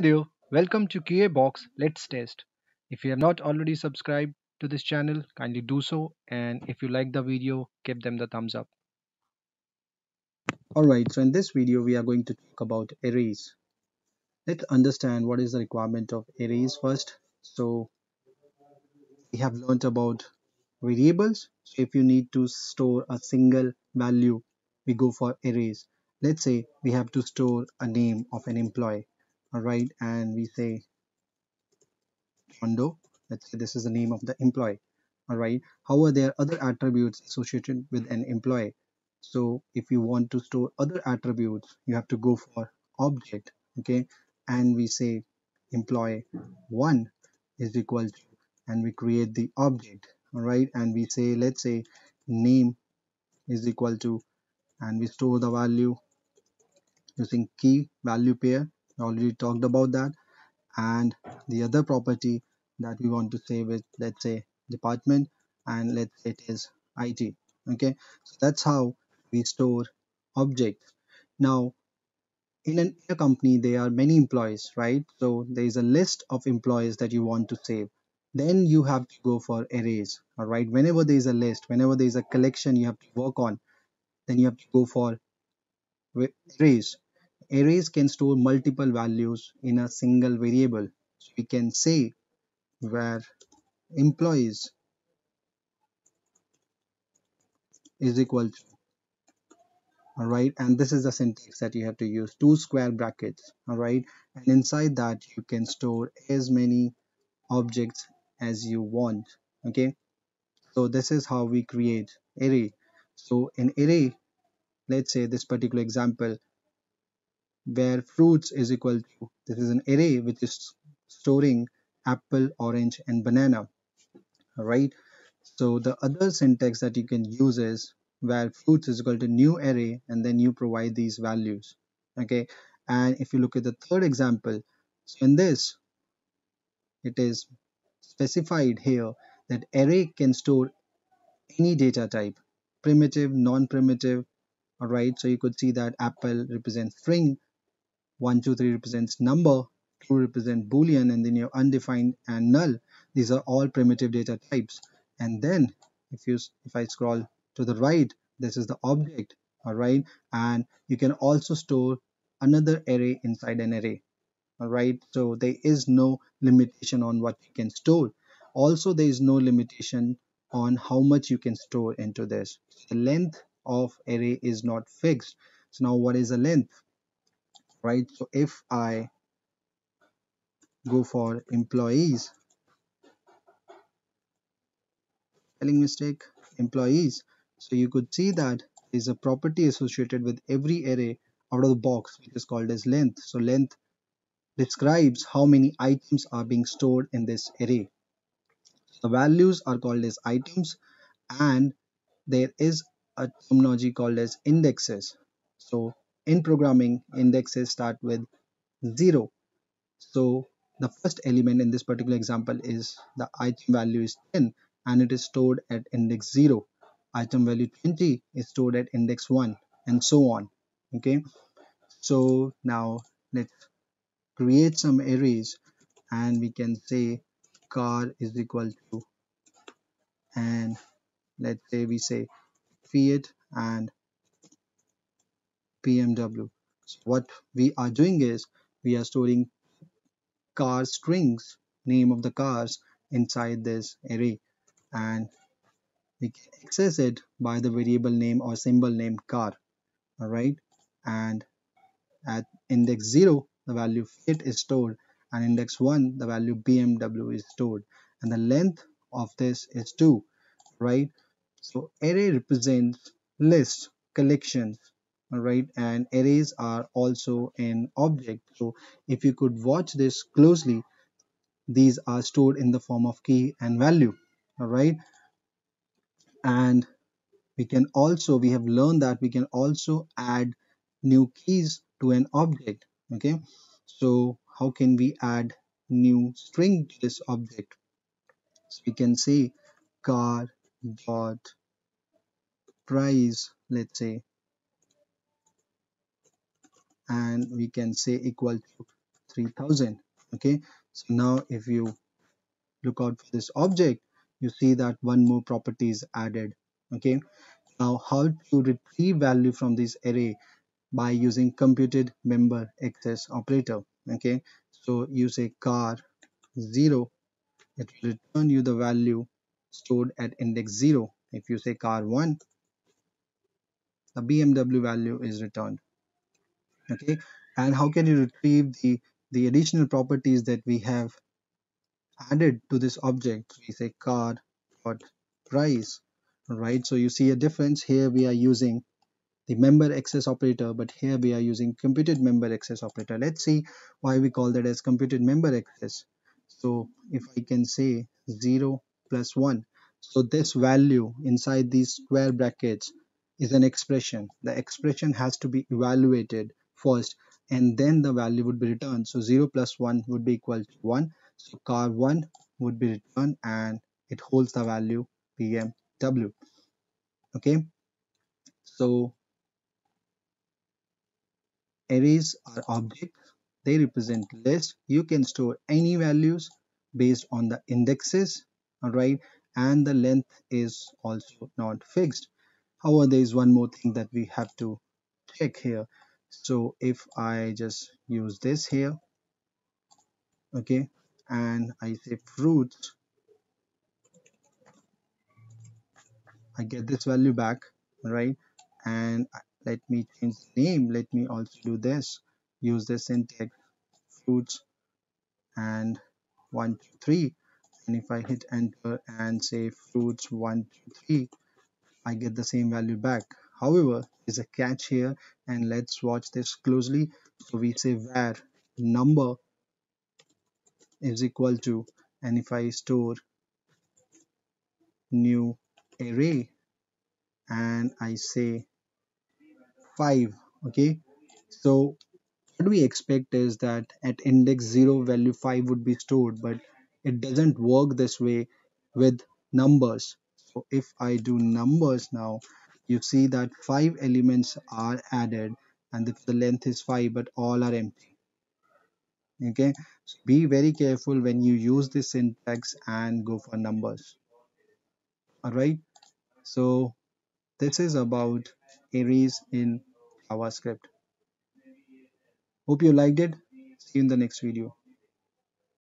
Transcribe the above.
there, welcome to QA Box Let's Test. If you have not already subscribed to this channel, kindly do so and if you like the video, give them the thumbs up. Alright, so in this video we are going to talk about arrays. Let's understand what is the requirement of arrays first. So we have learnt about variables. So if you need to store a single value, we go for arrays. Let's say we have to store a name of an employee. Alright, and we say Tondo. Let's say this is the name of the employee. Alright, how are there other attributes associated with an employee so if you want to store other attributes you have to go for object okay and we say employee one is equal to and we create the object all right and we say let's say name is equal to and we store the value using key value pair we already talked about that. And the other property that we want to save is let's say department and let's say it is IT okay? So that's how we store objects. Now in an, a company there are many employees right? So there is a list of employees that you want to save. Then you have to go for arrays all right? Whenever there is a list whenever there is a collection you have to work on then you have to go for arrays arrays can store multiple values in a single variable. So we can say var employees is equal to all right and this is the syntax that you have to use two square brackets all right and inside that you can store as many objects as you want okay. So this is how we create array. So in array let's say this particular example var fruits is equal to this is an array which is storing apple orange and banana right so the other syntax that you can use is var fruits is equal to new array and then you provide these values okay? And if you look at the third example so in this it is specified here that array can store any data type primitive non-primitive all right so you could see that apple represents string 1 2 3 represents number 2 represent boolean and then your undefined and null. These are all primitive data types. And then if you if i scroll to the right this is the object all right and you can also store another array inside an array all right so there is no limitation on what you can store. Also there is no limitation on how much you can store into this. The length of array is not fixed. So now what is the length right? So if i go for employees spelling mistake employees. So you could see that is a property associated with every array out of the box which is called as length. So length describes how many items are being stored in this array. The values are called as items and there is a terminology called as indexes. So in programming indexes start with 0 so the first element in this particular example is the item value is 10 and it is stored at index 0 item value 20 is stored at index 1 and so on okay? So now let's create some arrays and we can say car is equal to and let's say we say Fiat and BMW so what we are doing is we are storing car strings name of the cars inside this array. And we can access it by the variable name or symbol name car all right and at index 0 the value Fiat is stored. And index 1 the value BMW is stored. And the length of this is 2 right? So array represents list collections right? And arrays are also an object. So if you could watch this closely these are stored in the form of key and value all right? And we can also we have learned that we can also add new keys to an object okay? So how can we add new string to this object? So we can say car dot price let's say and we can say equal to 3000 okay? So now if you look out for this object you see that one more property is added okay? Now how to retrieve value from this array? By using computed member access operator okay? So you say car 0 it will return you the value stored at index 0 if you say car 1 the bmw value is returned okay? And how can you retrieve the the additional properties that we have added to this object? We say car dot price right? So you see a difference. Here we are using the member access operator but here we are using computed member access operator. Let's see why we call that as computed member access. So if I can say 0 plus 1 so this value inside these square brackets is an expression. The expression has to be evaluated first and then the value would be returned. So 0 plus 1 would be equal to 1 so car 1 would be returned and it holds the value BMW okay? So arrays are objects they represent list. You can store any values based on the indexes alright? And the length is also not fixed. However there is one more thing that we have to check here so if I just use this here okay and I say fruits I get this value back right? And let me change the name. Let me also do this. Use the syntax fruits and 1 2 3 and if I hit enter and say fruits 1 2 3 I get the same value back however there's a catch here and let's watch this closely. So we say var number is equal to and if I store new array and I say 5 okay? So what we expect is that at index 0 value 5 would be stored but it doesn't work this way with numbers. So if I do numbers now you see that 5 elements are added and the length is 5 but all are empty okay so be very careful when you use this syntax and go for numbers all right so this is about arrays in JavaScript. Hope you liked it. See you in the next video.